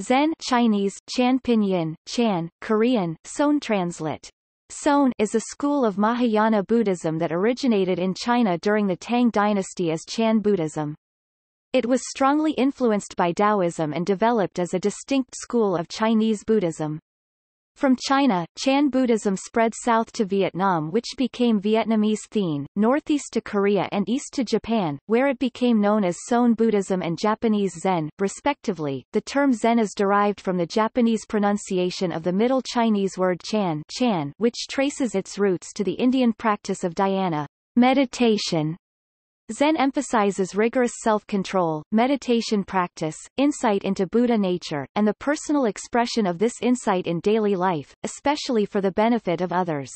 Zen Chinese, Chan Pinyin, Chan, Korean, Son translate. Son is a school of Mahayana Buddhism that originated in China during the Tang dynasty as Chan Buddhism. It was strongly influenced by Taoism and developed as a distinct school of Chinese Buddhism. From China, Chan Buddhism spread south to Vietnam which became Vietnamese Thien, northeast to Korea and east to Japan, where it became known as Seon Buddhism and Japanese Zen, respectively. The term Zen is derived from the Japanese pronunciation of the Middle Chinese word Chan, Chan which traces its roots to the Indian practice of dhyana meditation, Zen emphasizes rigorous self-control, meditation practice, insight into Buddha nature, and the personal expression of this insight in daily life, especially for the benefit of others.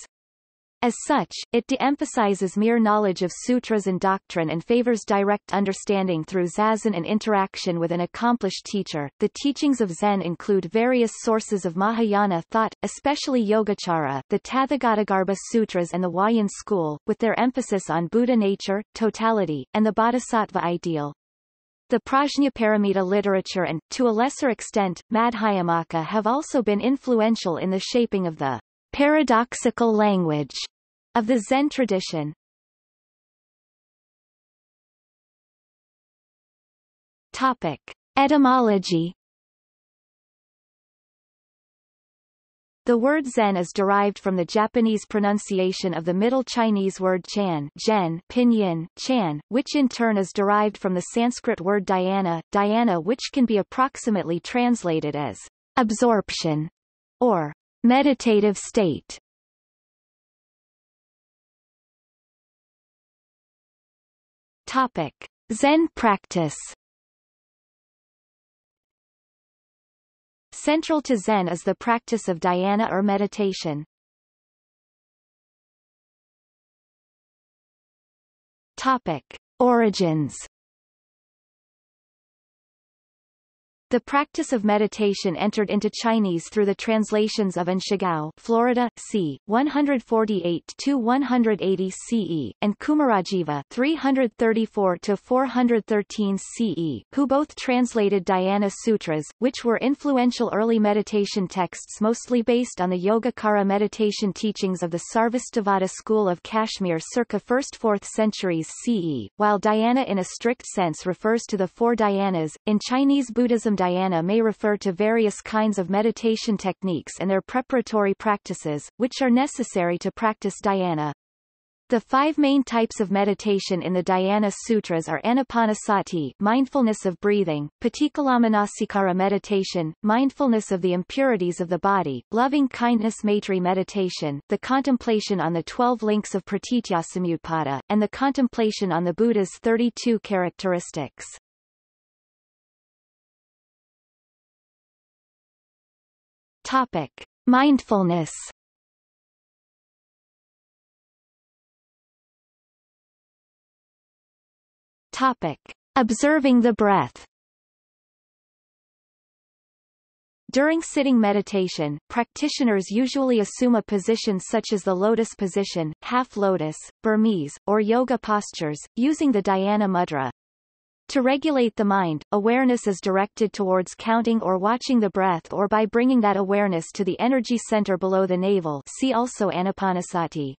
As such, it de-emphasizes mere knowledge of sutras and doctrine and favors direct understanding through zazen and interaction with an accomplished teacher. The teachings of Zen include various sources of Mahayana thought, especially Yogacara, the Tathagatagarbha Sutras and the Huayan school, with their emphasis on Buddha nature, totality, and the bodhisattva ideal. The Prajnaparamita literature and, to a lesser extent, Madhyamaka have also been influential in the shaping of the paradoxical language of the Zen tradition. Topic. Etymology The word Zen is derived from the Japanese pronunciation of the Middle Chinese word Chan Zhen, Pinyin, Chan, which in turn is derived from the Sanskrit word dhyana, dhyana which can be approximately translated as absorption or meditative state. Topic. Zen practice Central to Zen is the practice of dhyana or meditation. Topic. Origins The practice of meditation entered into Chinese through the translations of An Shigao, Florida, c. 148-180 CE, and Kumarajiva 334-413 CE, who both translated Dhyana Sutras, which were influential early meditation texts mostly based on the Yogacara meditation teachings of the Sarvastivada school of Kashmir circa 1st-4th centuries CE, while dhyana in a strict sense refers to the four dhyanas. In Chinese Buddhism dhyana may refer to various kinds of meditation techniques and their preparatory practices, which are necessary to practice dhyana. The five main types of meditation in the Dhyana Sutras are Anapanasati mindfulness of breathing, Patikulamanasikara meditation, mindfulness of the impurities of the body, loving-kindness Maitri meditation, the contemplation on the twelve links of Pratityasamutpada, and the contemplation on the Buddha's 32 characteristics. Topic. Mindfulness Topic. Observing the breath During sitting meditation, practitioners usually assume a position such as the lotus position, half lotus, Burmese, or yoga postures, using the dhyana mudra. To regulate the mind, awareness is directed towards counting or watching the breath or by bringing that awareness to the energy center below the navel see also anapanasati.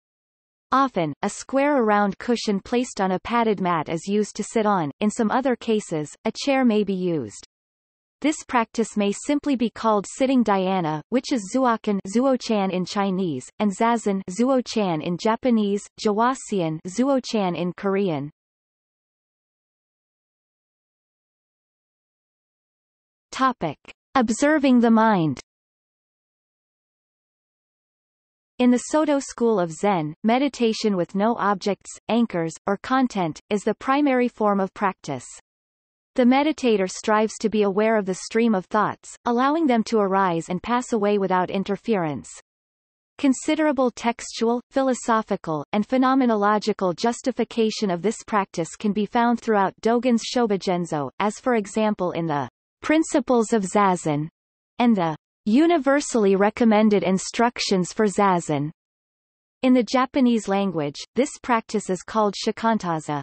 Often, a square around cushion placed on a padded mat is used to sit on, in some other cases, a chair may be used. This practice may simply be called sitting dhyana, which is zuokan zuochan in Chinese, and zazen zuochan in Japanese, jawasian zuochan in Korean. Topic. Observing the mind In the Soto school of Zen, meditation with no objects, anchors, or content, is the primary form of practice. The meditator strives to be aware of the stream of thoughts, allowing them to arise and pass away without interference. Considerable textual, philosophical, and phenomenological justification of this practice can be found throughout Dogen's Shobogenzo, as for example in the Principles of Zazen, and the Universally Recommended Instructions for Zazen. In the Japanese language, this practice is called shikantaza.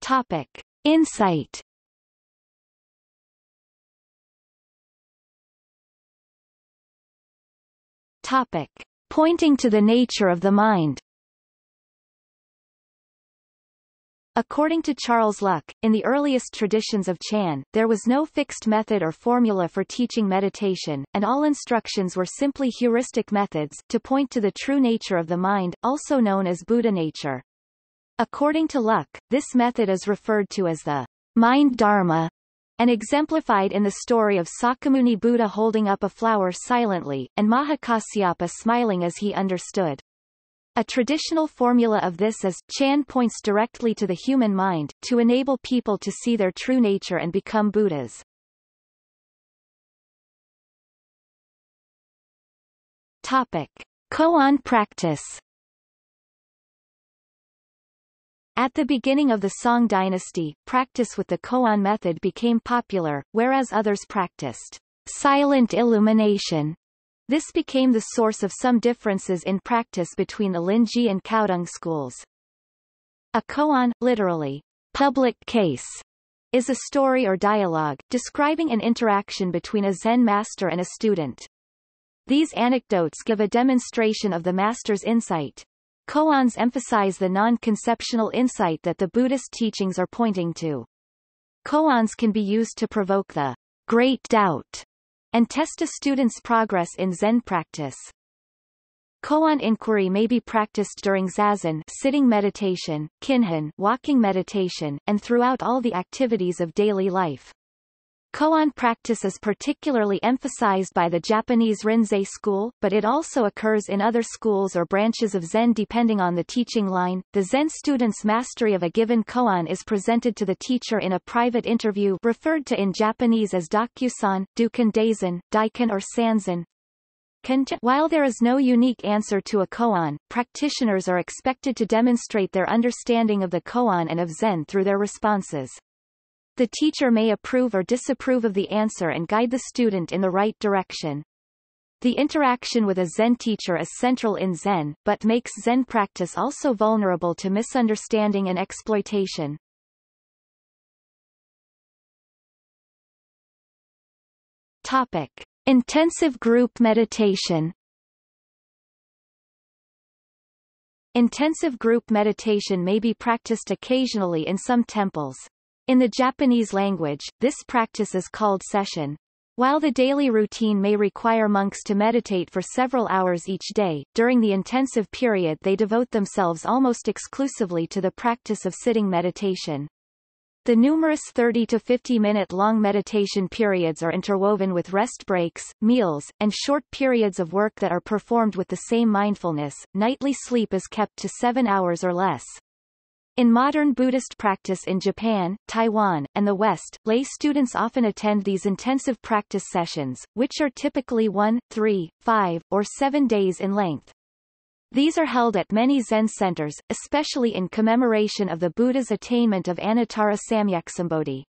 Topic. Insight Topic. Pointing to the nature of the mind According to Charles Luk, in the earliest traditions of Chan, there was no fixed method or formula for teaching meditation, and all instructions were simply heuristic methods, to point to the true nature of the mind, also known as Buddha nature. According to Luk, this method is referred to as the mind dharma, and exemplified in the story of Sakyamuni Buddha holding up a flower silently, and Mahakasyapa smiling as he understood. A traditional formula of this is, Chan points directly to the human mind, to enable people to see their true nature and become Buddhas. Topic. Koan practice At the beginning of the Song dynasty, practice with the koan method became popular, whereas others practiced silent illumination. This became the source of some differences in practice between the Linji and Caodong schools. A koan, literally, public case, is a story or dialogue, describing an interaction between a Zen master and a student. These anecdotes give a demonstration of the master's insight, Koans emphasize the non-conceptual insight that the Buddhist teachings are pointing to. Koans can be used to provoke the great doubt and test a student's progress in Zen practice. Koan inquiry may be practiced during zazen sitting meditation, kinhin walking meditation, and throughout all the activities of daily life. Koan practice is particularly emphasized by the Japanese Rinzai school, but it also occurs in other schools or branches of Zen depending on the teaching line. The Zen student's mastery of a given koan is presented to the teacher in a private interview referred to in Japanese as Dokusan, Dukan Daisen, Daikan or Sanzen. While there is no unique answer to a koan, practitioners are expected to demonstrate their understanding of the koan and of Zen through their responses. The teacher may approve or disapprove of the answer and guide the student in the right direction. The interaction with a Zen teacher is central in Zen, but makes Zen practice also vulnerable to misunderstanding and exploitation. Topic. Intensive group meditation Intensive group meditation may be practiced occasionally in some temples. In the Japanese language, this practice is called sesshin. While the daily routine may require monks to meditate for several hours each day, during the intensive period they devote themselves almost exclusively to the practice of sitting meditation. The numerous 30 to 50 minute long meditation periods are interwoven with rest breaks, meals, and short periods of work that are performed with the same mindfulness. Nightly sleep is kept to 7 hours or less. In modern Buddhist practice in Japan, Taiwan, and the West, lay students often attend these intensive practice sessions, which are typically one, three, five, or seven days in length. These are held at many Zen centers, especially in commemoration of the Buddha's attainment of Anuttara Samyaksambodhi.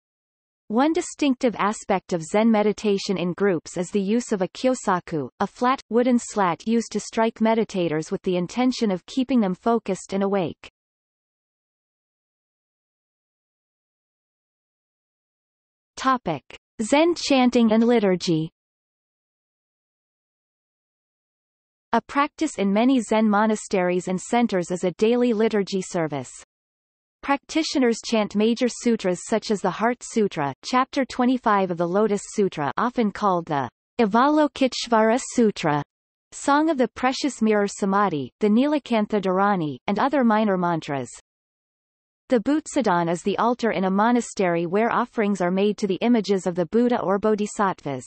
One distinctive aspect of Zen meditation in groups is the use of a kyosaku, a flat, wooden slat used to strike meditators with the intention of keeping them focused and awake. Topic. Zen chanting and liturgy A practice in many Zen monasteries and centers is a daily liturgy service. Practitioners chant major sutras such as the Heart Sutra, chapter 25 of the Lotus Sutra often called the Avalokiteshvara Sutra, Song of the Precious Mirror Samadhi, the Nilakantha Dharani, and other minor mantras. The Butsudan is the altar in a monastery where offerings are made to the images of the Buddha or Bodhisattvas.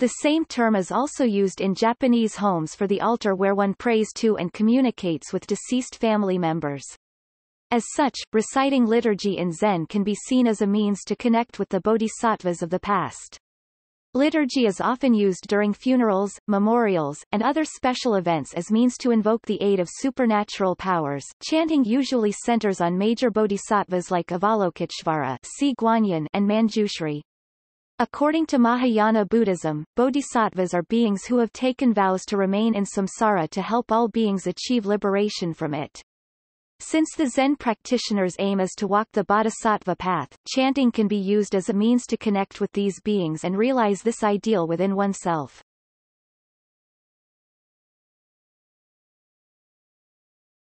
The same term is also used in Japanese homes for the altar where one prays to and communicates with deceased family members. As such, reciting liturgy in Zen can be seen as a means to connect with the bodhisattvas of the past. Liturgy is often used during funerals, memorials, and other special events as means to invoke the aid of supernatural powers. Chanting usually centers on major bodhisattvas like Avalokiteshvara and Manjushri. According to Mahayana Buddhism, bodhisattvas are beings who have taken vows to remain in samsara to help all beings achieve liberation from it. Since the Zen practitioner's aim is to walk the bodhisattva path, chanting can be used as a means to connect with these beings and realize this ideal within oneself.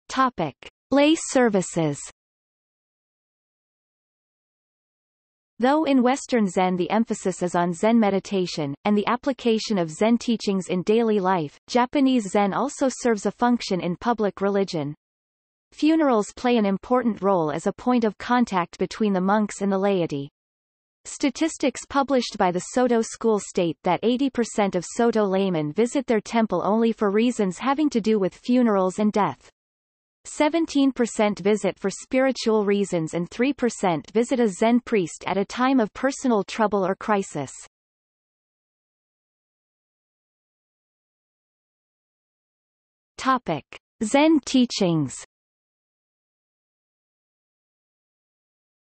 Topic. Lay services Though in Western Zen the emphasis is on Zen meditation, and the application of Zen teachings in daily life, Japanese Zen also serves a function in public religion. Funerals play an important role as a point of contact between the monks and the laity. Statistics published by the Soto school state that 80% of Soto laymen visit their temple only for reasons having to do with funerals and death. 17% visit for spiritual reasons and 3% visit a Zen priest at a time of personal trouble or crisis. Topic. Zen teachings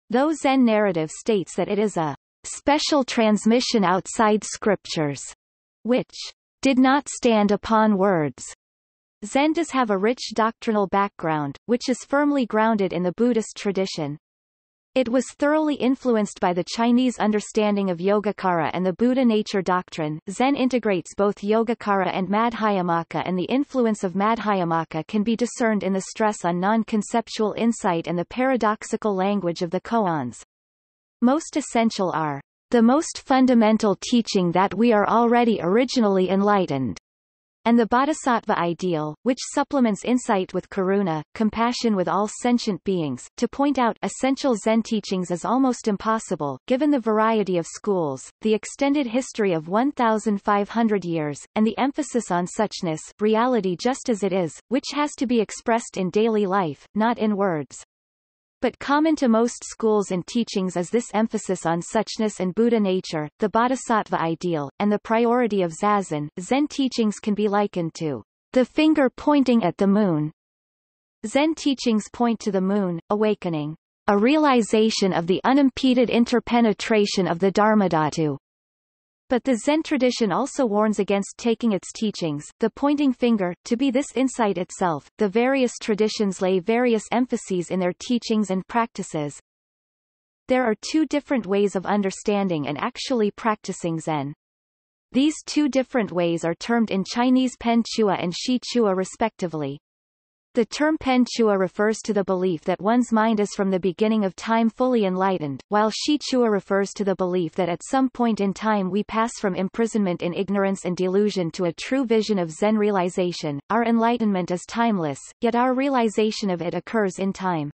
Though Zen narrative states that it is a special transmission outside scriptures, which did not stand upon words, Zen does have a rich doctrinal background, which is firmly grounded in the Buddhist tradition. It was thoroughly influenced by the Chinese understanding of Yogacara and the Buddha nature doctrine. Zen integrates both Yogacara and Madhyamaka and the influence of Madhyamaka can be discerned in the stress on non-conceptual insight and the paradoxical language of the koans. Most essential are the most fundamental teaching that we are already originally enlightened, and the bodhisattva ideal, which supplements insight with karuna, compassion with all sentient beings. To point out essential Zen teachings is almost impossible, given the variety of schools, the extended history of 1,500 years, and the emphasis on suchness reality just as it is, which has to be expressed in daily life, not in words. But common to most schools and teachings is this emphasis on suchness and Buddha nature, the bodhisattva ideal, and the priority of zazen. Zen teachings can be likened to the finger pointing at the moon. Zen teachings point to the moon, awakening, a realization of the unimpeded interpenetration of the Dharmadhatu, but the Zen tradition also warns against taking its teachings, the pointing finger, to be this insight itself. The various traditions lay various emphases in their teachings and practices. There are two different ways of understanding and actually practicing Zen. These two different ways are termed in Chinese Pen Chua and Shi Chua respectively. The term pen chua refers to the belief that one's mind is from the beginning of time fully enlightened, while shi chua refers to the belief that at some point in time we pass from imprisonment in ignorance and delusion to a true vision of Zen realization. Our enlightenment is timeless, yet our realization of it occurs in time.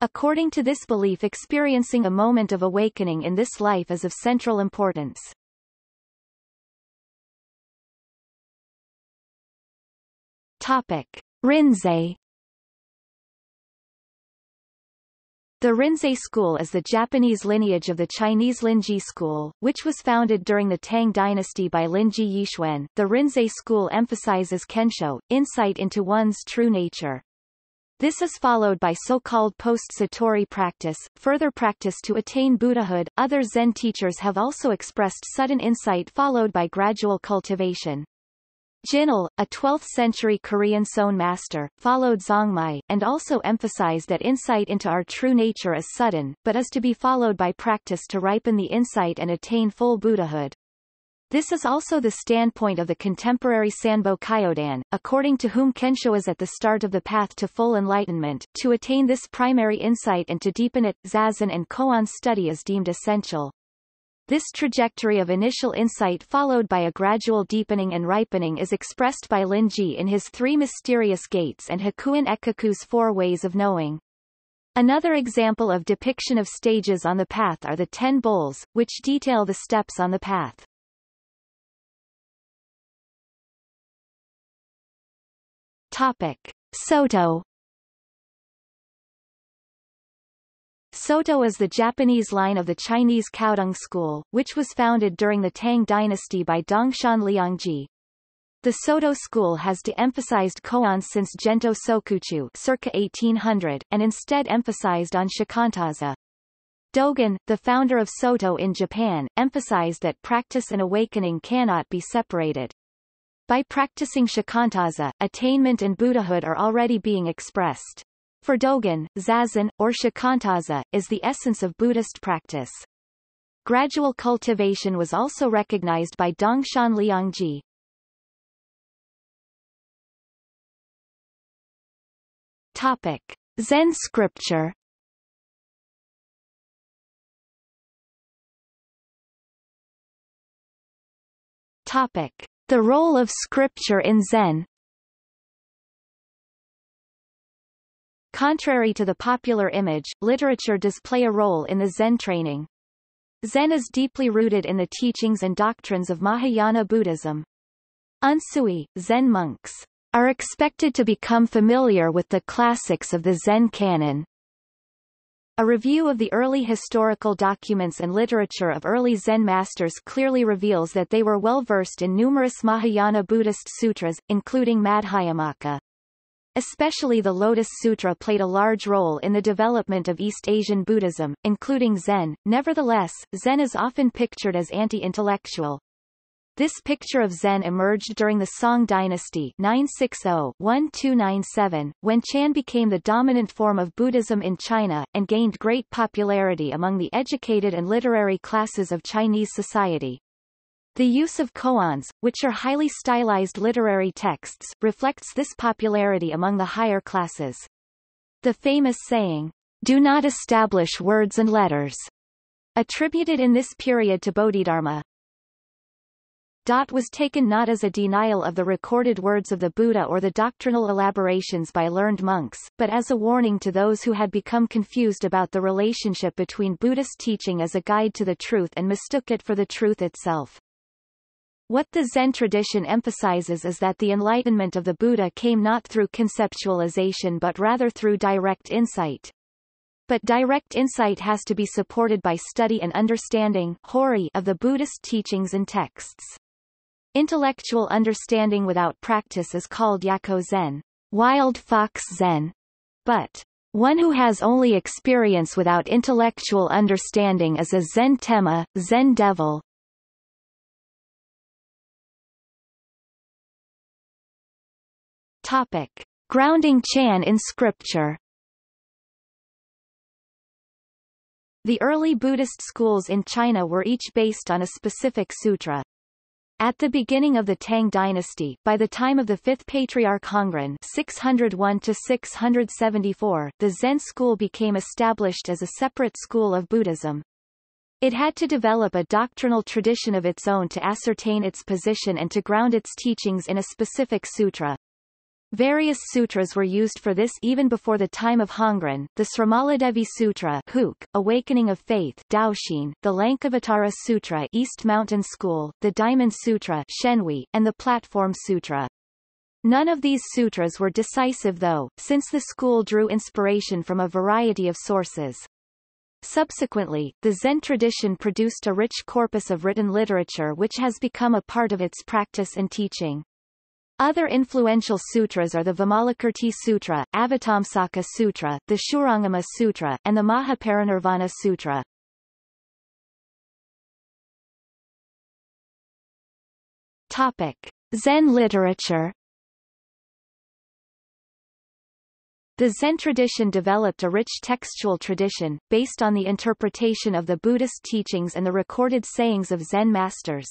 According to this belief experiencing a moment of awakening in this life is of central importance. Topic. Rinzai The Rinzai school is the Japanese lineage of the Chinese Linji school, which was founded during the Tang dynasty by Linji Yixuan. The Rinzai school emphasizes kensho, insight into one's true nature. This is followed by so-called post-satori practice, further practice to attain Buddhahood. Other Zen teachers have also expressed sudden insight followed by gradual cultivation. Jinul, a 12th-century Korean seon master, followed Zongmi, and also emphasized that insight into our true nature is sudden, but is to be followed by practice to ripen the insight and attain full Buddhahood. This is also the standpoint of the contemporary Sanbo Kyodan, according to whom Kensho is at the start of the path to full enlightenment. To attain this primary insight and to deepen it, Zazen and Koan study is deemed essential. This trajectory of initial insight followed by a gradual deepening and ripening is expressed by Linji in his Three Mysterious Gates and Hakuin Ekaku's Four Ways of Knowing. Another example of depiction of stages on the path are the Ten Bulls, which detail the steps on the path. Topic. Soto Soto is the Japanese line of the Chinese Caodong school, which was founded during the Tang dynasty by Dongshan Liangjie. The Soto school has de-emphasized koans since Gento Sokuchu circa 1800, and instead emphasized on shikantaza. Dogen, the founder of Soto in Japan, emphasized that practice and awakening cannot be separated. By practicing shikantaza, attainment and Buddhahood are already being expressed. For Dogen, Zazen, or Shikantaza, is the essence of Buddhist practice. Gradual cultivation was also recognized by Dongshan Liangjie. Topic. Zen scripture Topic. The role of scripture in Zen Contrary to the popular image, literature does play a role in the Zen training. Zen is deeply rooted in the teachings and doctrines of Mahayana Buddhism. Unsui, Zen monks, are expected to become familiar with the classics of the Zen canon. A review of the early historical documents and literature of early Zen masters clearly reveals that they were well versed in numerous Mahayana Buddhist sutras, including Madhyamaka. Especially the Lotus Sutra played a large role in the development of East Asian Buddhism, including Zen. Nevertheless, Zen is often pictured as anti-intellectual. This picture of Zen emerged during the Song dynasty 960-1297, when Chan became the dominant form of Buddhism in China, and gained great popularity among the educated and literary classes of Chinese society. The use of koans, which are highly stylized literary texts, reflects this popularity among the higher classes. The famous saying, do not establish words and letters, attributed in this period to Bodhidharma, Dot was taken not as a denial of the recorded words of the Buddha or the doctrinal elaborations by learned monks, but as a warning to those who had become confused about the relationship between Buddhist teaching as a guide to the truth and mistook it for the truth itself. What the Zen tradition emphasizes is that the enlightenment of the Buddha came not through conceptualization but rather through direct insight. But direct insight has to be supported by study and understanding hori of the Buddhist teachings and texts. Intellectual understanding without practice is called Yako Zen, wild fox Zen, but one who has only experience without intellectual understanding is a Zen Tenma, Zen devil, Topic. Grounding Chan in scripture The early Buddhist schools in China were each based on a specific sutra. At the beginning of the Tang dynasty, by the time of the fifth patriarch Hongren 601 674, the Zen school became established as a separate school of Buddhism. It had to develop a doctrinal tradition of its own to ascertain its position and to ground its teachings in a specific sutra. Various sutras were used for this even before the time of Hongren, the Srimaladevi Sutra Huike, Awakening of Faith Daoxin, the Lankavatara Sutra East Mountain School, the Diamond Sutra Shenhui, and the Platform Sutra. None of these sutras were decisive though, since the school drew inspiration from a variety of sources. Subsequently, the Zen tradition produced a rich corpus of written literature which has become a part of its practice and teaching. Other influential sutras are the Vimalakirti Sutra, Avatamsaka Sutra, the Shurangama Sutra, and the Mahaparinirvana Sutra. Topic. Zen literature The Zen tradition developed a rich textual tradition, based on the interpretation of the Buddhist teachings and the recorded sayings of Zen masters.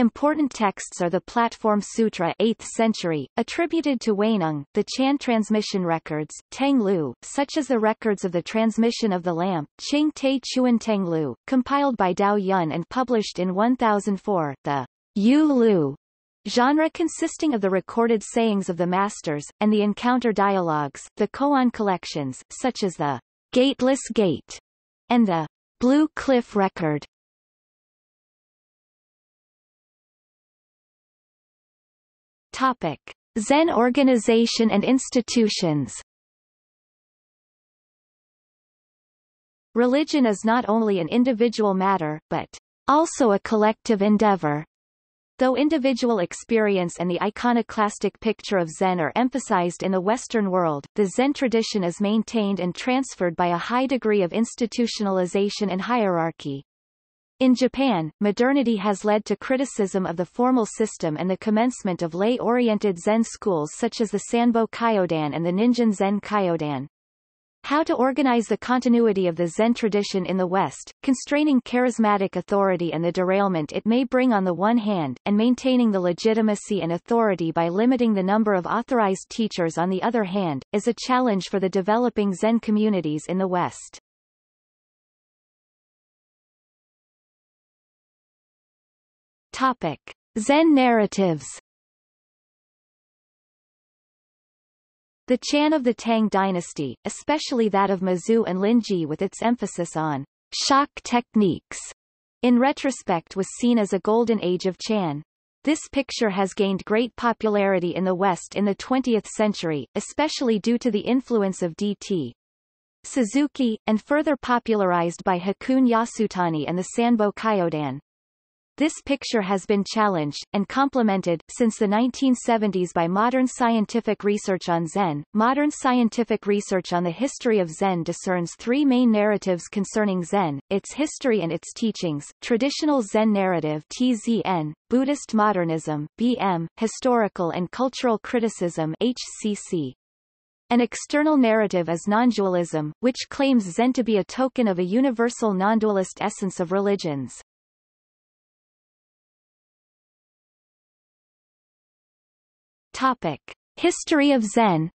Important texts are the Platform Sutra 8th century, attributed to Huineng, the Chan transmission records, Teng Lu, such as the records of the transmission of the lamp, Te Chuan Teng Lu, compiled by Dao Yun and published in 1004, the Yu Lu genre consisting of the recorded sayings of the masters, and the encounter dialogues, the koan collections, such as the Gateless Gate, and the Blue Cliff Record. Topic. Zen organization and institutions Religion is not only an individual matter, but also a collective endeavor. Though individual experience and the iconoclastic picture of Zen are emphasized in the Western world, the Zen tradition is maintained and transferred by a high degree of institutionalization and hierarchy. In Japan, modernity has led to criticism of the formal system and the commencement of lay-oriented Zen schools such as the Sanbo Kyodan and the Ningen Zen Kyodan. How to organize the continuity of the Zen tradition in the West, constraining charismatic authority and the derailment it may bring on the one hand, and maintaining the legitimacy and authority by limiting the number of authorized teachers on the other hand, is a challenge for the developing Zen communities in the West. Topic. Zen narratives The Chan of the Tang dynasty, especially that of Mazu and Linji with its emphasis on shock techniques, in retrospect was seen as a golden age of Chan. This picture has gained great popularity in the West in the 20th century, especially due to the influence of D.T. Suzuki, and further popularized by Hakuun Yasutani and the Sanbo Kyodan. This picture has been challenged, and complemented, since the 1970s by modern scientific research on Zen. Modern scientific research on the history of Zen discerns three main narratives concerning Zen, its history and its teachings, traditional Zen narrative TZN, Buddhist modernism BM, historical and cultural criticism HCC. An external narrative is non-dualism, which claims Zen to be a token of a universal non-dualist essence of religions. Topic. History of Zen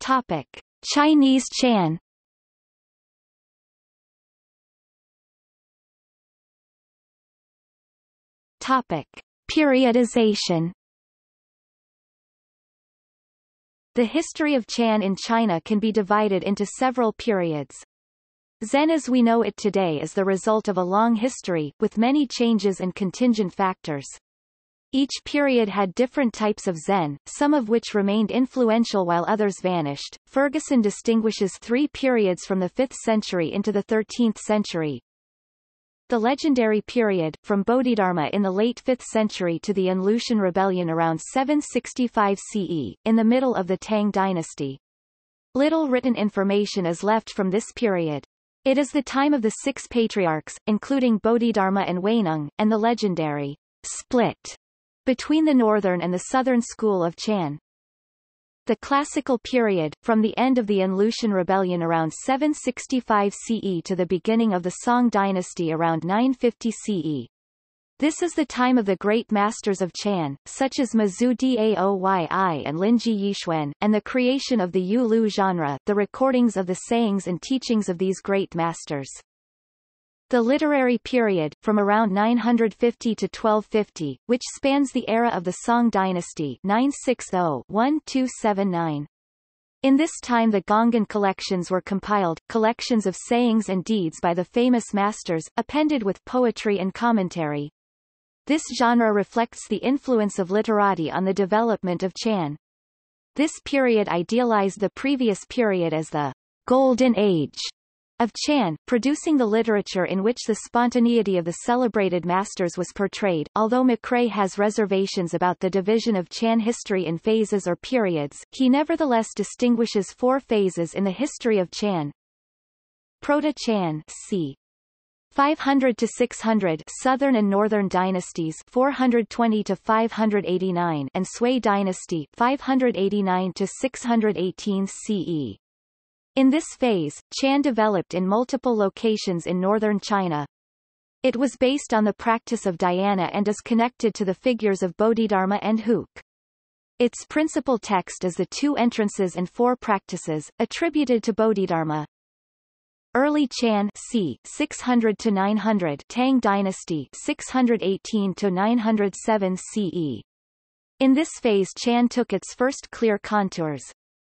Topic. Chinese Chan Topic. Periodization The history of Chan in China can be divided into several periods. Zen as we know it today is the result of a long history, with many changes and contingent factors. Each period had different types of Zen, some of which remained influential while others vanished. Ferguson distinguishes three periods from the 5th century into the 13th century. The legendary period, from Bodhidharma in the late 5th century to the An-Lushan rebellion around 765 CE, in the middle of the Tang dynasty. Little written information is left from this period. It is the time of the six patriarchs, including Bodhidharma and Huineng, and the legendary split between the northern and the southern school of Chan. The classical period, from the end of the An-Lushan rebellion around 765 CE to the beginning of the Song dynasty around 950 CE, this is the time of the great masters of Chan, such as Mazu Daoyi and Linji Yixuan, and the creation of the Yu Lu genre, the recordings of the sayings and teachings of these great masters. The literary period, from around 950 to 1250, which spans the era of the Song dynasty 960-1279. In this time the Gongan collections were compiled, collections of sayings and deeds by the famous masters, appended with poetry and commentary. This genre reflects the influence of literati on the development of Chan. This period idealized the previous period as the Golden Age of Chan, producing the literature in which the spontaneity of the celebrated masters was portrayed. Although McRae has reservations about the division of Chan history in phases or periods, he nevertheless distinguishes four phases in the history of Chan. Proto-Chan c. 500 to 600 Southern and Northern dynasties 420 to 589 and Sui dynasty 589 to 618 CE. In this phase, Chan developed in multiple locations in northern China. It was based on the practice of dhyana and is connected to the figures of Bodhidharma and Huike. Its principal text is the two entrances and four practices, attributed to Bodhidharma. Early Chan c. 600 to 900 Tang Dynasty 618 to 907 CE. In this phase Chan took its first clear contours.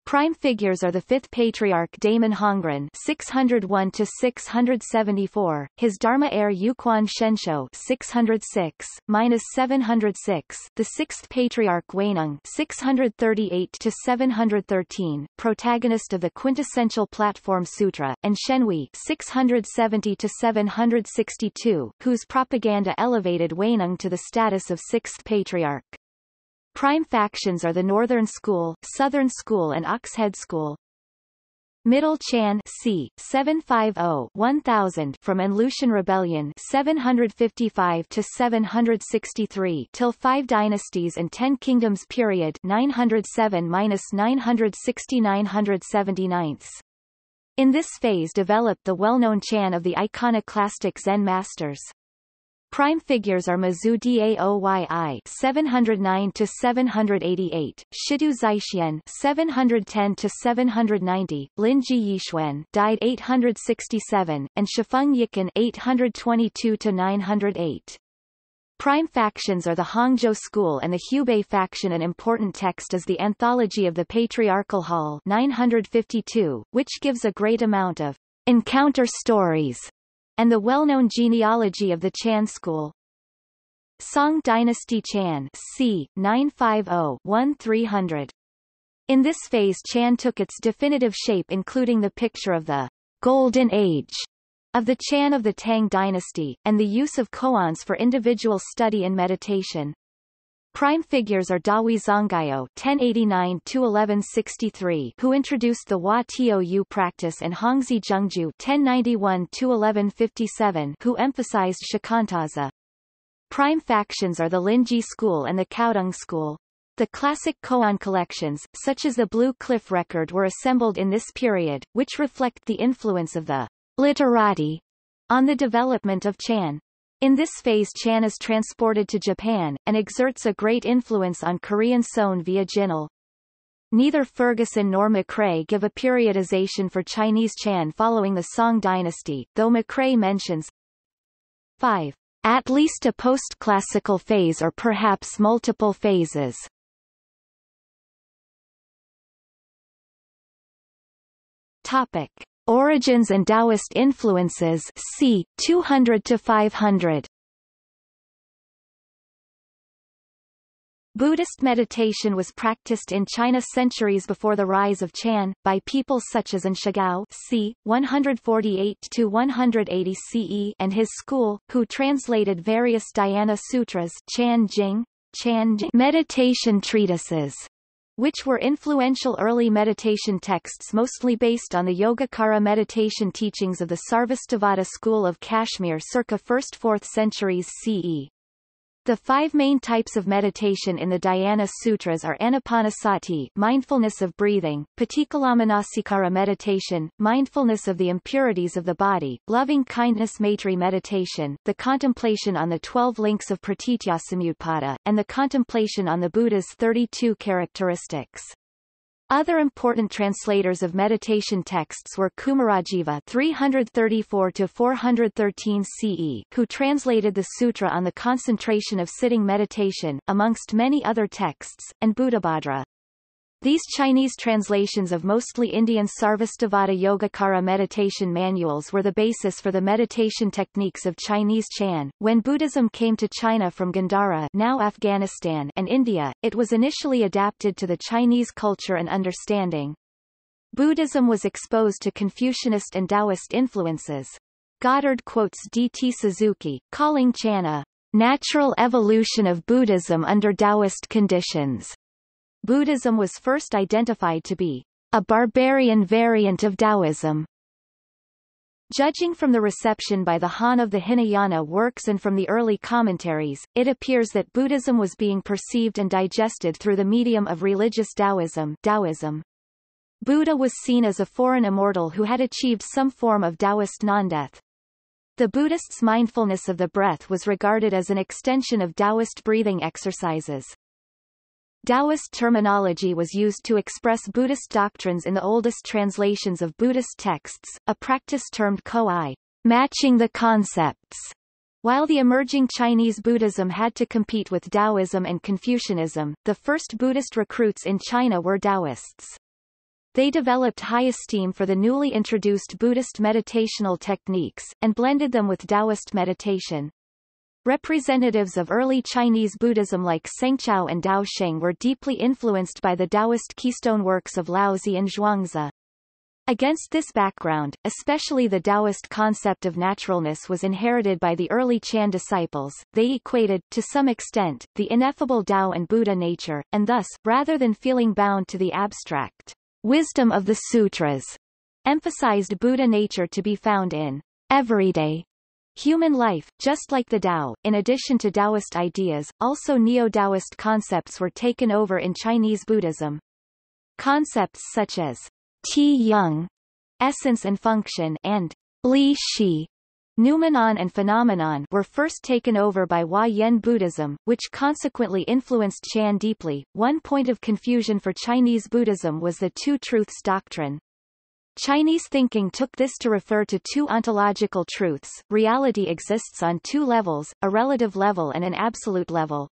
Prime figures are the fifth patriarch Daman Hongren 601 to 674, his Dharma heir Yuquan Shenxiu 606 minus 706, the sixth patriarch Huineng 638 to 713, protagonist of the quintessential platform sutra, and Shenhui 670 to 762, whose propaganda elevated Huineng to the status of sixth patriarch. Prime factions are the Northern School, Southern School and Oxhead School. Middle Chan c. 750-1000 from An Lushan Rebellion 755 to 763 till 5 dynasties and 10 kingdoms period 907-960-979. In this phase developed the well-known Chan of the iconoclastic Zen masters. Prime figures are Mazu Daoyi 709 to 788, Shitou Xiqian 710 to 790, Lin Ji Yixuan died 867, and Xuefeng Yicun 822 to 908. Prime factions are the Hongzhou school and the Hubei faction. An important text is the Anthology of the Patriarchal Hall 952, which gives a great amount of encounter stories and the well-known genealogy of the Chan school. Song Dynasty Chan c. 950-1300. In this phase Chan took its definitive shape including the picture of the Golden Age of the Chan of the Tang dynasty, and the use of koans for individual study and meditation. Prime figures are Dahui Zonggao (1089–1163), who introduced the Hua Tou practice, and Hongzhi Zhengjue (1091–1157), who emphasized shikantaza. Prime factions are the Linji school and the Caodong school. The classic koan collections, such as the Blue Cliff Record were assembled in this period, which reflect the influence of the literati on the development of Chan. In this phase Chan is transported to Japan, and exerts a great influence on Korean Seon via Jinul. Neither Ferguson nor McRae give a periodization for Chinese Chan following the Song dynasty, though McRae mentions 5. At least a post-classical phase or perhaps multiple phases. Topic. Origins and Taoist influences c. 200 to 500. Buddhist meditation was practiced in China centuries before the rise of Chan, by people such as An Shigao c. 148-180 CE and his school, who translated various Dhyana sutras Chan Jing, Chan Jing meditation treatises which were influential early meditation texts mostly based on the Yogacara meditation teachings of the Sarvastivada school of Kashmir circa 1st-4th centuries CE. The five main types of meditation in the Dhyana Sutras are Anapanasati mindfulness of breathing, Patikulamanasikara meditation, mindfulness of the impurities of the body, loving kindness Maitri meditation, the contemplation on the twelve links of Pratityasamutpada, and the contemplation on the Buddha's 32 characteristics. Other important translators of meditation texts were Kumarajiva 334-413 CE, who translated the sutra on the concentration of sitting meditation amongst many other texts, and Buddhabhadra. These Chinese translations of mostly Indian Sarvastivada Yogacara meditation manuals were the basis for the meditation techniques of Chinese Chan. When Buddhism came to China from Gandhara now Afghanistan and India, it was initially adapted to the Chinese culture and understanding. Buddhism was exposed to Confucianist and Taoist influences. Goddard quotes D. T. Suzuki, calling Chan a natural evolution of Buddhism under Taoist conditions. Buddhism was first identified to be a barbarian variant of Taoism. Judging from the reception by the Han of the Hinayana works and from the early commentaries, it appears that Buddhism was being perceived and digested through the medium of religious Taoism, Taoism. Buddha was seen as a foreign immortal who had achieved some form of Taoist non-death. The Buddhists' mindfulness of the breath was regarded as an extension of Taoist breathing exercises. Taoist terminology was used to express Buddhist doctrines in the oldest translations of Buddhist texts, a practice termed koai, matching the concepts. While the emerging Chinese Buddhism had to compete with Taoism and Confucianism, the first Buddhist recruits in China were Taoists. They developed high esteem for the newly introduced Buddhist meditational techniques, and blended them with Taoist meditation. Representatives of early Chinese Buddhism like Sengzhao and Dao Sheng were deeply influenced by the Taoist keystone works of Laozi and Zhuangzi. Against this background, especially the Taoist concept of naturalness was inherited by the early Chan disciples, they equated, to some extent, the ineffable Tao and Buddha nature, and thus, rather than feeling bound to the abstract wisdom of the sutras, emphasized Buddha nature to be found in everyday human life, just like the Tao. In addition to Taoist ideas, also Neo-Taoist concepts were taken over in Chinese Buddhism. Concepts such as Ti Yung, essence and function, and Li Shi, noumenon and phenomenon were first taken over by Huayan Buddhism, which consequently influenced Chan deeply. One point of confusion for Chinese Buddhism was the Two Truths doctrine. Chinese thinking took this to refer to two ontological truths. Reality exists on two levels, a relative level and an absolute level.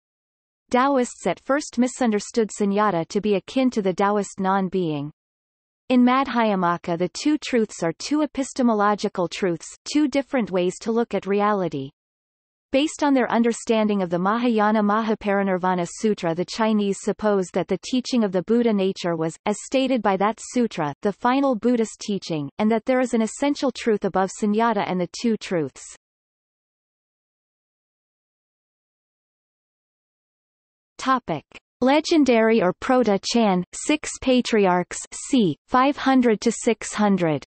Taoists at first misunderstood sunyata to be akin to the Taoist non-being. In Madhyamaka the two truths are two epistemological truths, two different ways to look at reality. Based on their understanding of the Mahayana Mahaparinirvana Sutra the Chinese suppose that the teaching of the Buddha nature was, as stated by that sutra, the final Buddhist teaching, and that there is an essential truth above sunyata and the two truths. Topic. Legendary or Proto-Chan, Six Patriarchs c. 500 to 600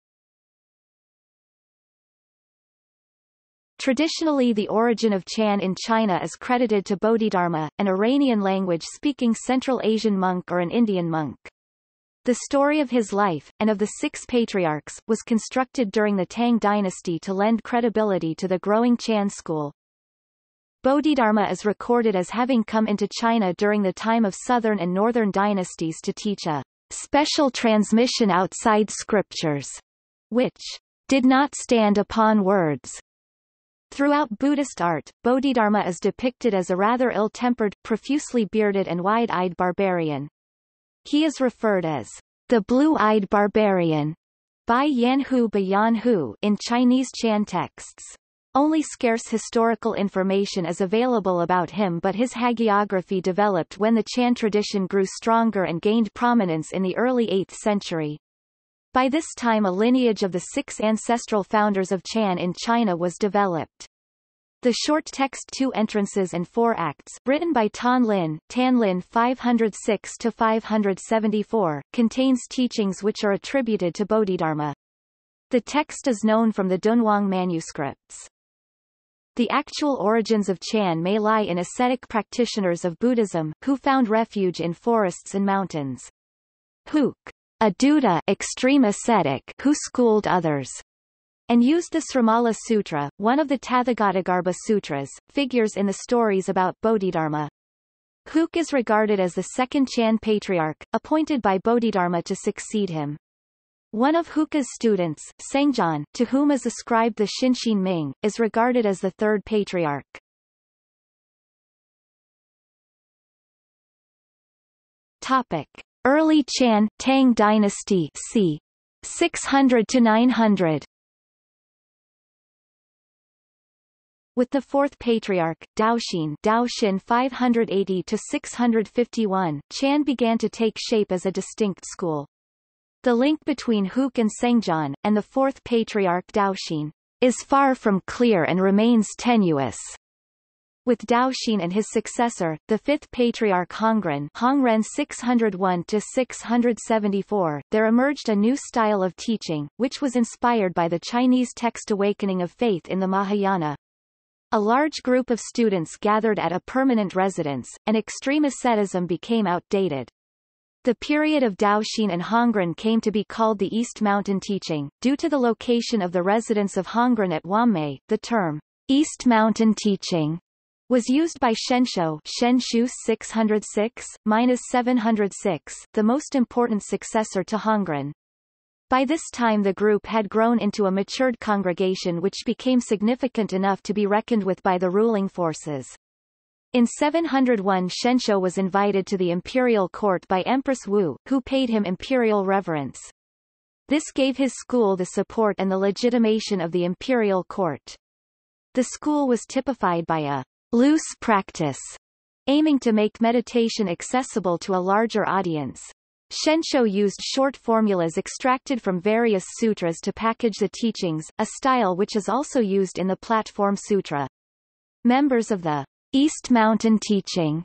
Traditionally the origin of Chan in China is credited to Bodhidharma, an Iranian language-speaking Central Asian monk or an Indian monk. The story of his life, and of the six patriarchs, was constructed during the Tang dynasty to lend credibility to the growing Chan school. Bodhidharma is recorded as having come into China during the time of southern and northern dynasties to teach a special transmission outside scriptures, which did not stand upon words, Throughout Buddhist art, Bodhidharma is depicted as a rather ill-tempered, profusely bearded and wide-eyed barbarian. He is referred as the blue-eyed barbarian by Yanhu Bayanhu in Chinese Chan texts. Only scarce historical information is available about him but his hagiography developed when the Chan tradition grew stronger and gained prominence in the early 8th century. By this time a lineage of the six ancestral founders of Chan in China was developed. The short text Two Entrances and Four Acts, written by Tan Lin, Tan Lin 506-574, contains teachings which are attributed to Bodhidharma. The text is known from the Dunhuang manuscripts. The actual origins of Chan may lie in ascetic practitioners of Buddhism, who found refuge in forests and mountains. Huike a dhuta extreme ascetic who schooled others and used the Srimala Sutra, one of the Tathagatagarbha Sutras, figures in the stories about Bodhidharma. Huike is regarded as the second Chan patriarch, appointed by Bodhidharma to succeed him. One of Huike's students, Sengcan, to whom is ascribed the Xinxin Ming, is regarded as the third patriarch. Topic. Early Chan Tang dynasty c. 600 to 900 With the fourth patriarch, Daoxin Daoxin 580 to 651, Chan began to take shape as a distinct school. The link between Huike and Sengcan, and the fourth patriarch Daoxin, is far from clear and remains tenuous. With Daoxin and his successor, the fifth patriarch Hongren, Hongren 601-674, there emerged a new style of teaching, which was inspired by the Chinese text Awakening of Faith in the Mahayana. A large group of students gathered at a permanent residence, and extreme asceticism became outdated. The period of Daoxin and Hongren came to be called the East Mountain Teaching. Due to the location of the residence of Hongren at Huangmei, the term East Mountain Teaching was used by Shenxiu Shenxiu 606-706, the most important successor to Hongren. By this time the group had grown into a matured congregation which became significant enough to be reckoned with by the ruling forces. In 701 Shenxiu was invited to the imperial court by Empress Wu, who paid him imperial reverence. This gave his school the support and the legitimation of the imperial court. The school was typified by a loose practice, aiming to make meditation accessible to a larger audience. Shenxiu used short formulas extracted from various sutras to package the teachings, a style which is also used in the Platform Sutra. Members of the East Mountain Teaching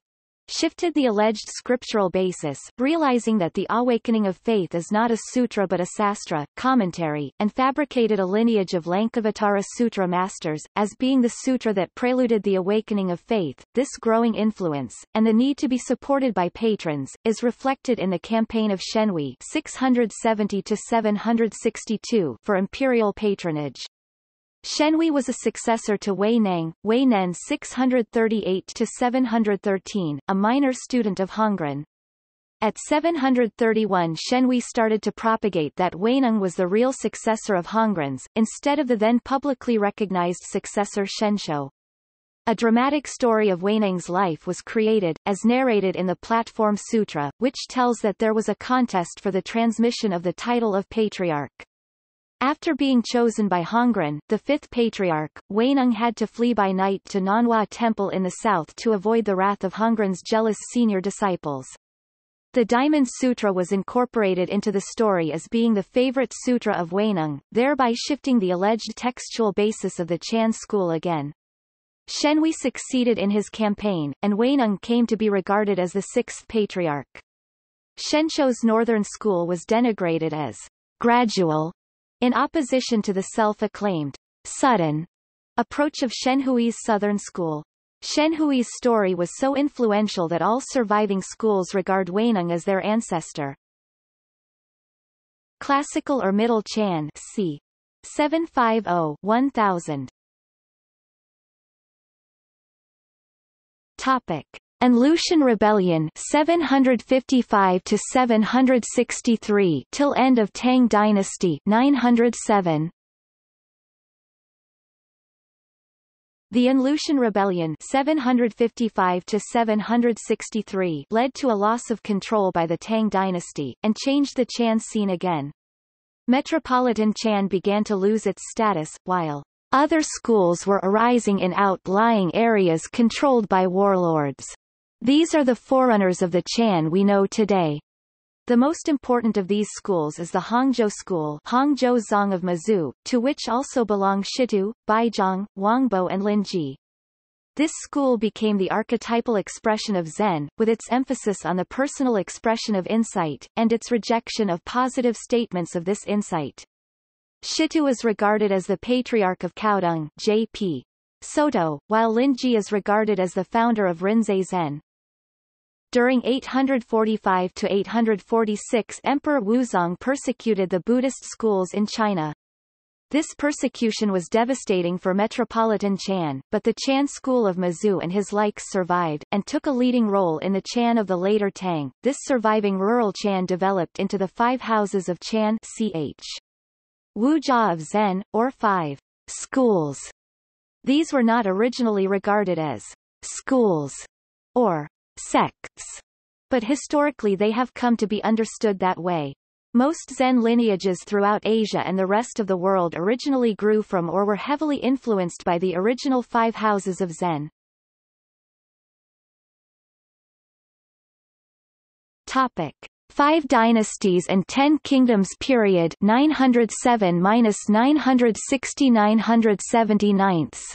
shifted the alleged scriptural basis, realizing that the awakening of faith is not a sutra but a sastra commentary, and fabricated a lineage of Lankavatara Sutra masters, as being the sutra that preluded the awakening of faith. This growing influence, and the need to be supported by patrons, is reflected in the campaign of Shenhui 670 762 for imperial patronage. Shenhui was a successor to Huineng, Wei Nen 638-713, a minor student of Hongren. At 731 Shenhui started to propagate that Huineng was the real successor of Hongren's, instead of the then publicly recognized successor Shenxiu. A dramatic story of Huineng's life was created, as narrated in the Platform Sutra, which tells that there was a contest for the transmission of the title of patriarch. After being chosen by Hongren, the fifth patriarch, Huineng had to flee by night to Nanhua Temple in the south to avoid the wrath of Hongren's jealous senior disciples. The Diamond Sutra was incorporated into the story as being the favorite sutra of Huineng, thereby shifting the alleged textual basis of the Chan school again. Shenhui succeeded in his campaign, and Huineng came to be regarded as the sixth patriarch. Shenxiu's northern school was denigrated as gradual in opposition to the self-acclaimed sudden approach of Shenhui's Southern School. Shenhui's story was so influential that all surviving schools regard Huineng as their ancestor. Classical or Middle Chan c. 750-1000 Topic An Lushan Rebellion 755 to 763 till end of Tang dynasty 907 The An-Lushan Rebellion 755 to 763 led to a loss of control by the Tang dynasty, and changed the Chan scene again. Metropolitan Chan began to lose its status, while other schools were arising in outlying areas controlled by warlords. These are the forerunners of the Chan we know today. The most important of these schools is the Hongzhou School Hongzhou Zong of Mazu, to which also belong Shitou, Baizhang, Huangbo and Linji. This school became the archetypal expression of Zen, with its emphasis on the personal expression of insight, and its rejection of positive statements of this insight. Shitou is regarded as the patriarch of Caodong J.P. Soto, while Linji is regarded as the founder of Rinzai Zen. During 845–846 Emperor Wuzong persecuted the Buddhist schools in China. This persecution was devastating for Metropolitan Chan, but the Chan school of Mazu and his likes survived, and took a leading role in the Chan of the later Tang. This surviving rural Chan developed into the five houses of Chan ch. Wujia of Zen, or five schools. These were not originally regarded as schools or sects, but historically they have come to be understood that way. Most Zen lineages throughout Asia and the rest of the world originally grew from or were heavily influenced by the original five houses of Zen. Topic. Five Dynasties and Ten Kingdoms period 907-960-979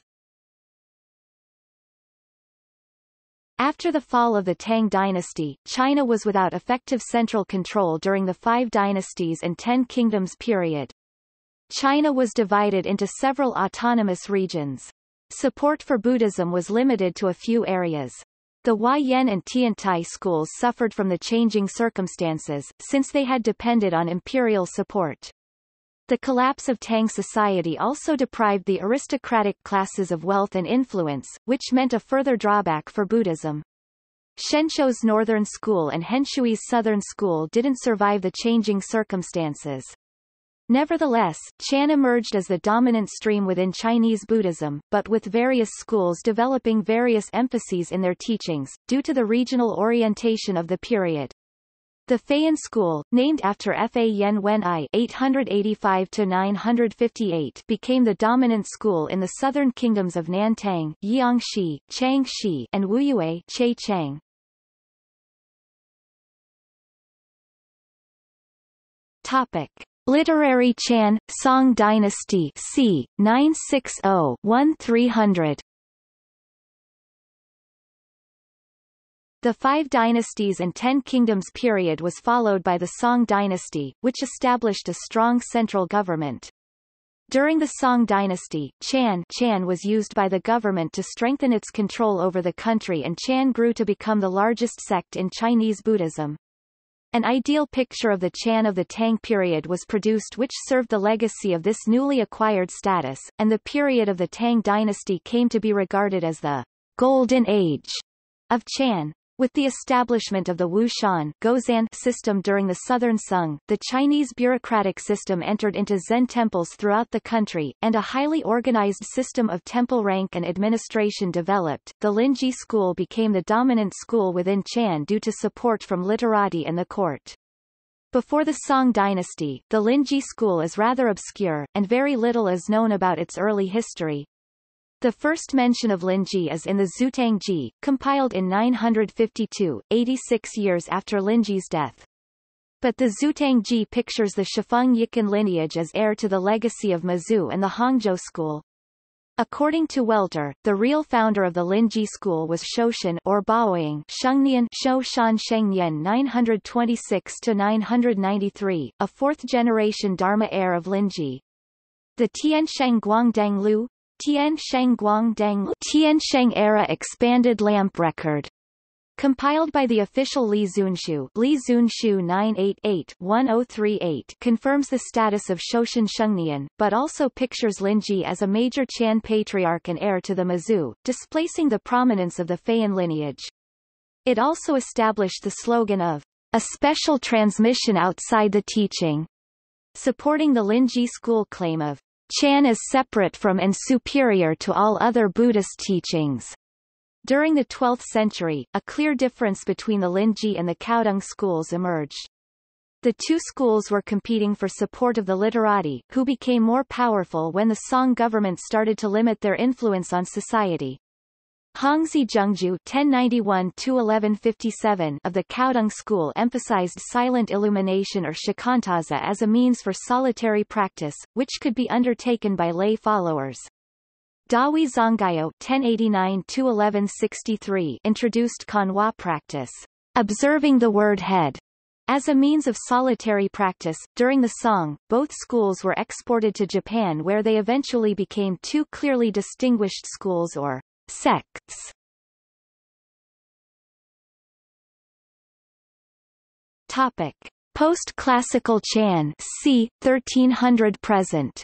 After the fall of the Tang dynasty, China was without effective central control during the Five Dynasties and Ten Kingdoms period. China was divided into several autonomous regions. Support for Buddhism was limited to a few areas. The Huayan and Tiantai schools suffered from the changing circumstances, since they had depended on imperial support. The collapse of Tang society also deprived the aristocratic classes of wealth and influence, which meant a further drawback for Buddhism. Shenxiu's northern school and Shenhui's southern school didn't survive the changing circumstances. Nevertheless, Chan emerged as the dominant stream within Chinese Buddhism, but with various schools developing various emphases in their teachings, due to the regional orientation of the period. The Fayan School, named after Fa Yen Wen I (885–958), became the dominant school in the southern kingdoms of Nantang, Jiangxi, Changxi, and Wuyue, Chang. Topic: Literary Chan Song Dynasty c. 960-1300. The Five Dynasties and Ten Kingdoms period was followed by the Song dynasty, which established a strong central government. During the Song dynasty, Chan, Chan was used by the government to strengthen its control over the country and Chan grew to become the largest sect in Chinese Buddhism. An ideal picture of the Chan of the Tang period was produced which served the legacy of this newly acquired status, and the period of the Tang dynasty came to be regarded as the Golden Age of Chan. With the establishment of the Wushan Gozan system during the Southern Song, the Chinese bureaucratic system entered into Zen temples throughout the country, and a highly organized system of temple rank and administration developed. The Linji school became the dominant school within Chan due to support from literati and the court. Before the Song dynasty, the Linji school is rather obscure, and very little is known about its early history. The first mention of Linji is in the Zutang Ji, compiled in 952, 86 years after Linji's death. But the Zutang Ji pictures the Xuefeng Yicun lineage as heir to the legacy of Mazu and the Hongzhou school. According to Welter, the real founder of the Linji school was Shoushan or Baoying Shengnian Shoushan Shengnian 926-993, a fourth-generation Dharma heir of Linji. The Tiansheng Guangdeng Lu, Tiansheng Guangdeng Tiansheng era expanded lamp record Compiled by the official Li Zunxu, Li Zunxu 988-1038 confirms the status of Shoushan Shengnian, but also pictures Linji as a major Chan patriarch and heir to the Mazu, displacing the prominence of the Fayan lineage. It also established the slogan of a special transmission outside the teaching, supporting the Linji school claim of Chan is separate from and superior to all other Buddhist teachings. During the 12th century, a clear difference between the Linji and the Caodong schools emerged. The two schools were competing for support of the literati, who became more powerful when the Song government started to limit their influence on society. Hongzhi Zhengjue 1091-1157 of the Caodong school emphasized silent illumination or shikantaza as a means for solitary practice, which could be undertaken by lay followers. Dahui Zonggao 1089-1163 introduced kanhua practice, observing the word head, as a means of solitary practice, during the Song, both schools were exported to Japan where they eventually became two clearly distinguished schools or Sects Topic. Post-classical Chan c. 1300 present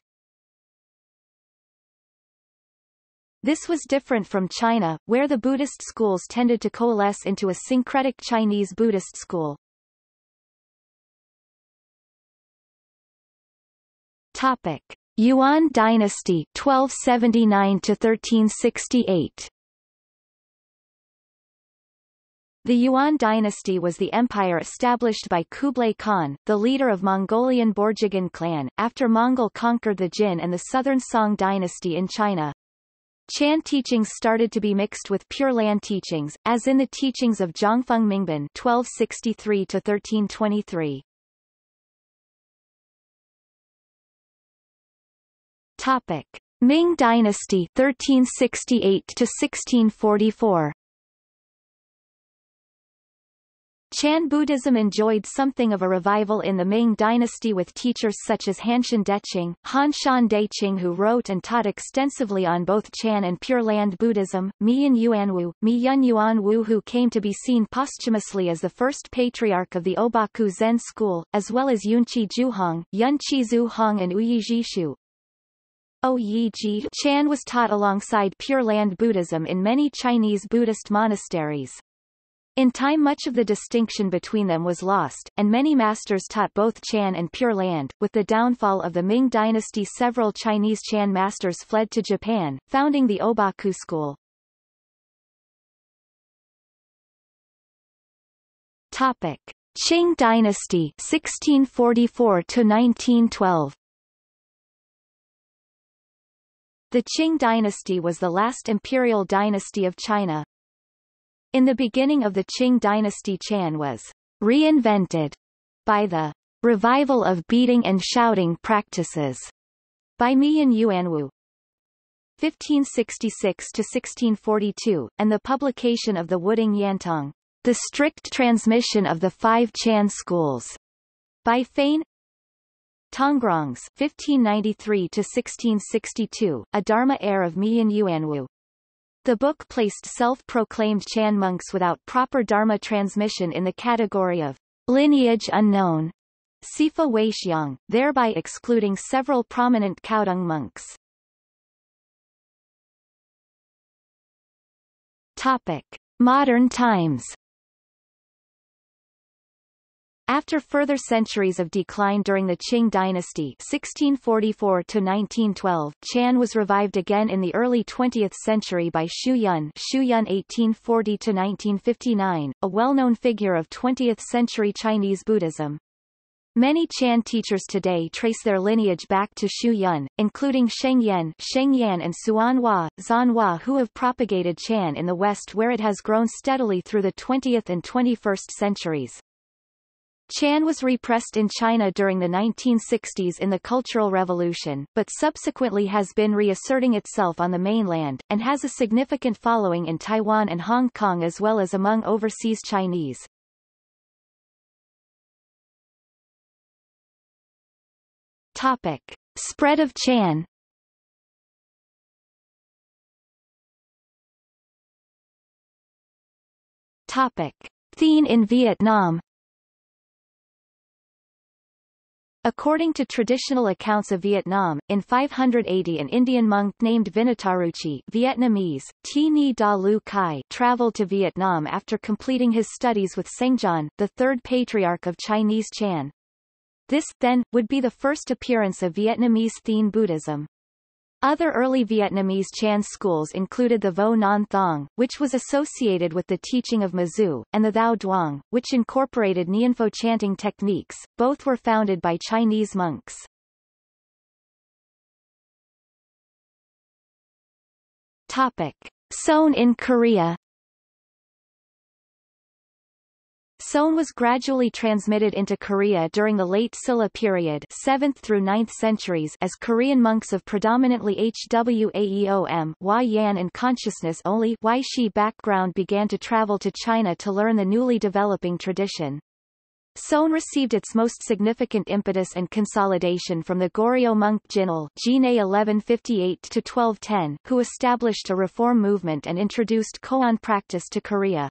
This was different from China, where the Buddhist schools tended to coalesce into a syncretic Chinese Buddhist school. Topic. Yuan dynasty 1279 to 1368 The Yuan dynasty was the empire established by Kublai Khan, the leader of Mongolian Borjigin clan, after Mongol conquered the Jin and the southern Song dynasty in China. Chan teachings started to be mixed with Pure Land teachings, as in the teachings of Zhongfeng Mingben 1263 to 1323. Topic: Ming Dynasty 1368 to 1644. Chan Buddhism enjoyed something of a revival in the Ming dynasty with teachers such as Hanshan Deqing, Hanshan Daqing who wrote and taught extensively on both Chan and Pure Land Buddhism, Miyun Yuanwu, Miyun Yuanwu who came to be seen posthumously as the first patriarch of the Obaku Zen school, as well as Yunqi Zhuhong, Yunqi Zhuhong and Ouyi Zhixu, Chan was taught alongside Pure Land Buddhism in many Chinese Buddhist monasteries. In time much of the distinction between them was lost, and many masters taught both Chan and Pure Land. With the downfall of the Ming dynasty several Chinese Chan masters fled to Japan, founding the Obaku school. Topic. Qing dynasty 1644 to 1912 The Qing dynasty was the last imperial dynasty of China. In the beginning of the Qing dynasty Chan was reinvented by the revival of beating and shouting practices by Miyun Yuanwu 1566 to 1642, and the publication of the Wudeng Yantong The Strict Transmission of the Five Chan Schools. By Feiyin Tongrongs 1593-1662, a Dharma heir of Miyun Yuanwu. The book placed self-proclaimed Chan monks without proper Dharma transmission in the category of lineage unknown, Sifa Weixiang, thereby excluding several prominent Caodong monks. Topic. Modern times after further centuries of decline during the Qing dynasty 1644 Chan was revived again in the early 20th century by Xu Yun, Xu Yun 1840-1959, a well-known figure of 20th-century Chinese Buddhism. Many Chan teachers today trace their lineage back to Xu Yun, including Sheng Yen, Sheng Yan and Hsuan Hua, Zan Hua who have propagated Chan in the West where it has grown steadily through the 20th and 21st centuries. Chan was repressed in China during the 1960s in the Cultural Revolution, but subsequently has been reasserting itself on the mainland, and has a significant following in Taiwan and Hong Kong as well as among overseas Chinese. Topic. Spread of Chan Topic. Thien in Vietnam According to traditional accounts of Vietnam, in 580 an Indian monk named Vinitaruci Vietnamese, T Ni Da Lu Kai traveled to Vietnam after completing his studies with Sengcan, the third patriarch of Chinese Chan. This, then, would be the first appearance of Vietnamese Thien Buddhism. Other early Vietnamese Chan schools included the Vo Ngon Thong, which was associated with the teaching of Mazu, and the Thao Duong, which incorporated nianfo chanting techniques. Both were founded by Chinese monks. Topic. Seon in Korea Seon was gradually transmitted into Korea during the late Silla period 7th through 9th centuries as Korean monks of predominantly Hwaeom Yan and consciousness only Shi background began to travel to China to learn the newly developing tradition. Seon received its most significant impetus and consolidation from the Goryeo monk Jinul 1158-1210, who established a reform movement and introduced koan practice to Korea.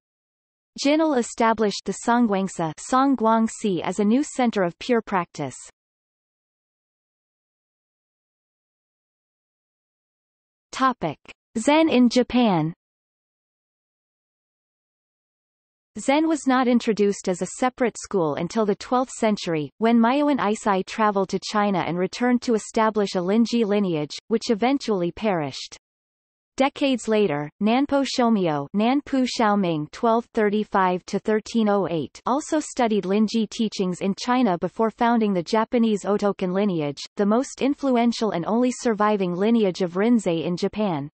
Jinul established the Songgwangsa Songguangsi as a new center of pure practice. Topic. Zen in Japan Zen was not introduced as a separate school until the 12th century, when Myoan Eisai traveled to China and returned to establish a Linji lineage, which eventually perished. Decades later, Nanpo Shomyo Nanpu Xiaoming 1235-1308 also studied Linji teachings in China before founding the Japanese Otokan lineage, the most influential and only surviving lineage of Rinzai in Japan.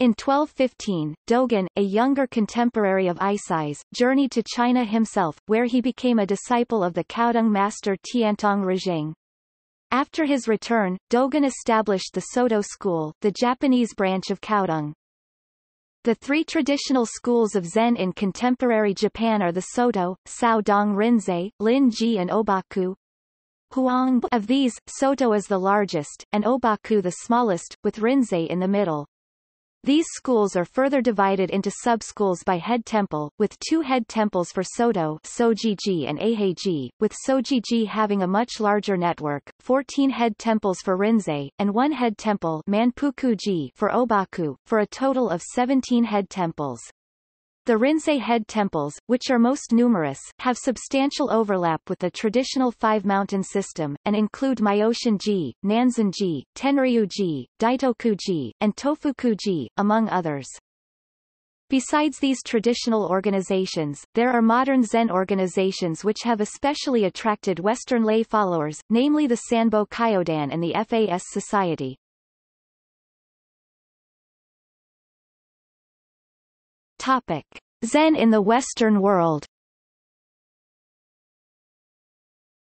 In 1215, Dogen, a younger contemporary of Eisai's, journeyed to China himself, where he became a disciple of the Caodong master Tiantong Rujing. After his return, Dogen established the Soto school, the Japanese branch of Caodong. The three traditional schools of Zen in contemporary Japan are the Soto, Sao Dong Rinzai, Lin Ji and Obaku. Huang of these, Soto is the largest, and Obaku the smallest, with Rinzai in the middle. These schools are further divided into sub-schools by head temple, with two head temples for Soto Sojiji and Eiheiji, with Sojiji having a much larger network, 14 head temples for Rinzai, and one head temple Manpukuji for Obaku, for a total of 17 head temples. The Rinzai head temples, which are most numerous, have substantial overlap with the traditional five-mountain system, and include Myoshin-ji, Nanzen-ji, Tenryu-ji, Daitoku-ji, and Tofuku-ji, among others. Besides these traditional organizations, there are modern Zen organizations which have especially attracted Western lay followers, namely the Sanbo Kyodan and the FAS Society. Topic. Zen in the Western world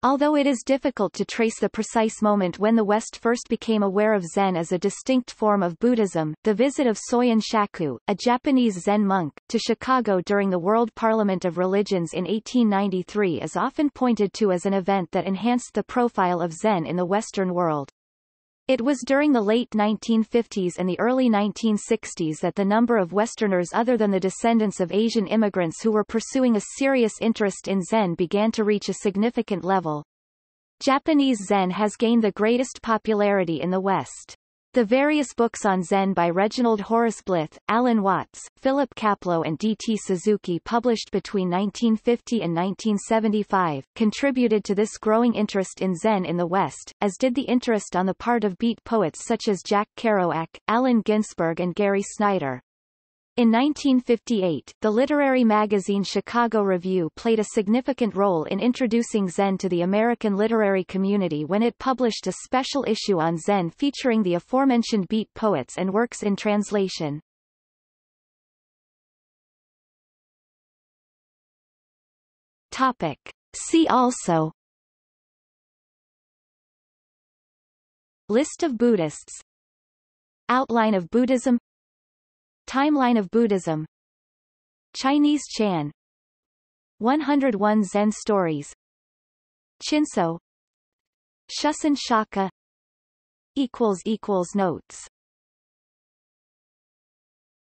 Although it is difficult to trace the precise moment when the West first became aware of Zen as a distinct form of Buddhism, the visit of Soyen Shaku, a Japanese Zen monk, to Chicago during the World Parliament of Religions in 1893 is often pointed to as an event that enhanced the profile of Zen in the Western world. It was during the late 1950s and the early 1960s that the number of Westerners other than the descendants of Asian immigrants who were pursuing a serious interest in Zen began to reach a significant level. Japanese Zen has gained the greatest popularity in the West. The various books on Zen by Reginald Horace Blyth, Alan Watts, Philip Kapleau and D.T. Suzuki published between 1950 and 1975, contributed to this growing interest in Zen in the West, as did the interest on the part of beat poets such as Jack Kerouac, Allen Ginsberg and Gary Snyder. In 1958, the literary magazine Chicago Review played a significant role in introducing Zen to the American literary community when it published a special issue on Zen featuring the aforementioned beat poets and works in translation. Topic. See also List of Buddhists Outline of Buddhism Timeline of Buddhism. Chinese Chan. 101 Zen Stories. Chinso. Shusen Shaka. Notes